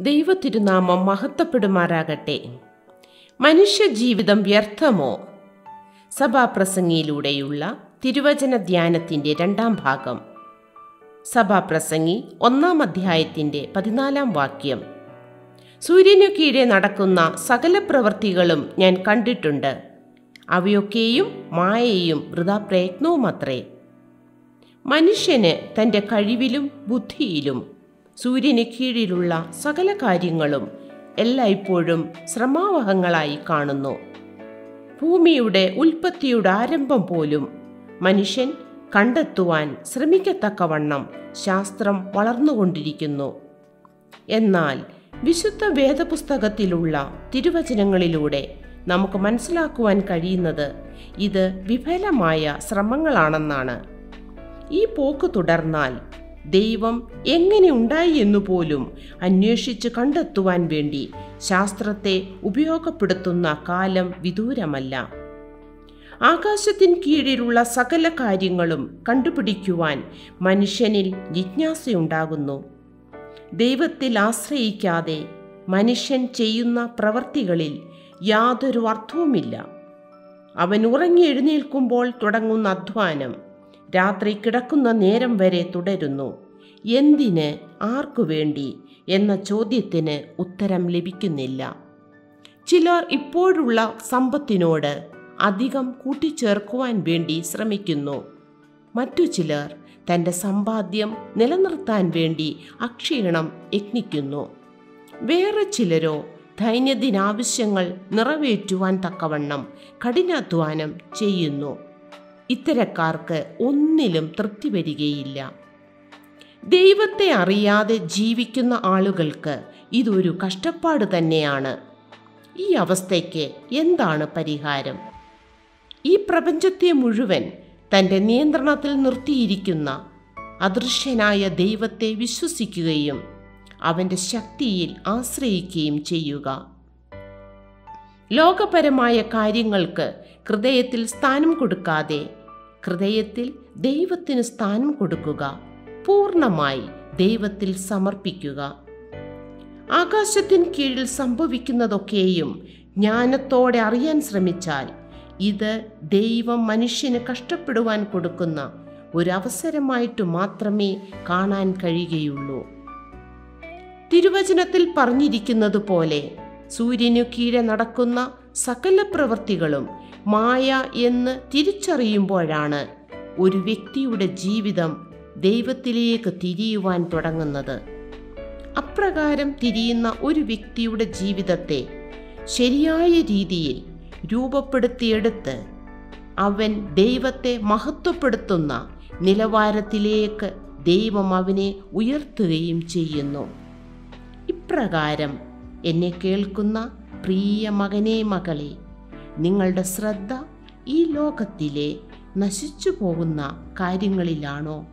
ദൈവത്തിരുനാമം മഹത്വപ്പെടുമാറാകട്ടെ. മനുഷ്യജീവിതം വ്യർത്ഥമോ? സഭാപ്രസംഗിയിലൂടെയുള്ള തിരുവചന ധ്യാനത്തിന്റെ രണ്ടാം ഭാഗം. സഭാപ്രസംഗി ഒന്നാം അധ്യായത്തിന്റെ പതിനാലാം വാക്യം. സൂര്യനു കീഴെ നടക്കുന്ന സകല പ്രവൃത്തികളും ഞാൻ കണ്ടിട്ടുണ്ട്. അവയൊക്കെയും മായയും വൃഥാപ്രയത്നവുമത്രേ. മനുഷ്യന് തന്റെ കഴിവിലും ബുദ്ധിയിലും സൂര്യന് കീഴിലുള്ള സകല കാര്യങ്ങളും എല്ലായ്പ്പോഴും ശ്രമാവഹങ്ങളായി കാണുന്നു. ഭൂമിയുടെ ഉൽപ്പത്തിയുടെ ആരംഭം പോലും മനുഷ്യൻ കണ്ടെത്തുവാൻ ശ്രമിക്കത്തക്കവണ്ണം ശാസ്ത്രം വളർന്നുകൊണ്ടിരിക്കുന്നു. എന്നാൽ വിശുദ്ധ വേദപുസ്തകത്തിലുള്ള തിരുവചനങ്ങളിലൂടെ നമുക്ക് മനസ്സിലാക്കുവാൻ കഴിയുന്നത് ഇത് വിഫലമായ ശ്രമങ്ങളാണെന്നാണ്. ഈ പോക്ക് തുടർന്നാൽ ദൈവം എങ്ങനെ ഉണ്ടായി എന്നു പോലും അന്വേഷിച്ച് കണ്ടെത്തുവാൻ വേണ്ടി ശാസ്ത്രത്തെ ഉപയോഗപ്പെടുത്തുന്ന കാലം വിദൂരമല്ല. ആകാശത്തിൻ കീഴിലുള്ള സകല കാര്യങ്ങളും കണ്ടുപിടിക്കുവാൻ മനുഷ്യനിൽ ജിജ്ഞാസയുണ്ടാകുന്നു. ദൈവത്തിൽ ആശ്രയിക്കാതെ മനുഷ്യൻ ചെയ്യുന്ന പ്രവൃത്തികളിൽ യാതൊരു അർത്ഥവുമില്ല. അവൻ ഉറങ്ങി എഴുന്നേൽക്കുമ്പോൾ തുടങ്ങുന്ന അധ്വാനം രാത്രി കിടക്കുന്ന നേരം വരെ തുടരുന്നു. എന്തിന്? ആർക്കു വേണ്ടി? എന്ന ചോദ്യത്തിന് ഉത്തരം ലഭിക്കുന്നില്ല. ചിലർ ഇപ്പോഴുള്ള സമ്പത്തിനോട് അധികം കൂട്ടിച്ചേർക്കുവാൻ വേണ്ടി ശ്രമിക്കുന്നു. മറ്റു ചിലർ തന്റെ സമ്പാദ്യം നിലനിർത്താൻ വേണ്ടി അക്ഷീണം യത്നിക്കുന്നു വേറെ ചിലരോ ദൈനംദിനാവശ്യങ്ങൾ നിറവേറ്റുവാൻ തക്കവണ്ണം കഠിനാധ്വാനം ചെയ്യുന്നു. ഇത്തരക്കാർക്ക് ഒന്നിലും തൃപ്തി വരികയില്ല. ദൈവത്തെ അറിയാതെ ജീവിക്കുന്ന ആളുകൾക്ക് ഇതൊരു കഷ്ടപ്പാട് തന്നെയാണ്. ഈ അവസ്ഥയ്ക്ക് എന്താണ് പരിഹാരം? ഈ പ്രപഞ്ചത്തെ മുഴുവൻ തന്റെ നിയന്ത്രണത്തിൽ നിർത്തിയിരിക്കുന്ന അദൃശ്യനായ ദൈവത്തെ വിശ്വസിക്കുകയും അവന്റെ ശക്തിയിൽ ആശ്രയിക്കുകയും ചെയ്യുക. ലോകപരമായ കാര്യങ്ങൾക്ക് ഹൃദയത്തിൽ സ്ഥാനം കൊടുക്കാതെ ഹൃദയത്തിൽ ദൈവത്തിന് സ്ഥാനം കൊടുക്കുക. പൂർണമായി ദൈവത്തിൽ സമർപ്പിക്കുക. ആകാശത്തിന് കീഴിൽ സംഭവിക്കുന്നതൊക്കെയും ജ്ഞാനത്തോടെ അറിയാൻ ശ്രമിച്ചാൽ ഇത് ദൈവം മനുഷ്യന് കഷ്ടപ്പെടുവാൻ കൊടുക്കുന്ന ഒരവസരമായിട്ട് മാത്രമേ കാണാൻ കഴിയുകയുള്ളൂ. തിരുവചനത്തിൽ പറഞ്ഞിരിക്കുന്നത് പോലെ സൂര്യനു കീഴെ നടക്കുന്ന സകല പ്രവൃത്തികളും മായ എന്ന് തിരിച്ചറിയുമ്പോഴാണ് ഒരു വ്യക്തിയുടെ ജീവിതം ദൈവത്തിലേക്ക് തിരിയുവാൻ തുടങ്ങുന്നത്. അപ്രകാരം തിരിയുന്ന ഒരു വ്യക്തിയുടെ ജീവിതത്തെ ശരിയായ രീതിയിൽ രൂപപ്പെടുത്തിയെടുത്ത് അവൻ ദൈവത്തെ മഹത്വപ്പെടുത്തുന്ന നിലവാരത്തിലേക്ക് ദൈവം അവനെ ഉയർത്തുകയും ചെയ്യുന്നു. ഇപ്രകാരം എന്നെ കേൾക്കുന്ന പ്രിയ മകനെ മകളെ നിങ്ങളുടെ ശ്രദ്ധ ഈ ലോകത്തിലെ നശിച്ചു പോകുന്ന കാര്യങ്ങളിലാണോ?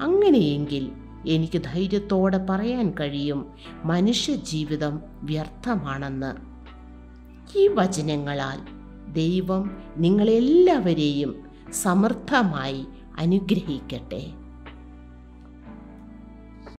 അങ്ങനെയെങ്കിൽ എനിക്ക് ധൈര്യത്തോടെ പറയാൻ കഴിയും മനുഷ്യജീവിതം വ്യർത്ഥമാണെന്ന്. ഈ വചനങ്ങളാൽ ദൈവം നിങ്ങളെല്ലാവരെയും സമർത്ഥമായി അനുഗ്രഹിക്കട്ടെ.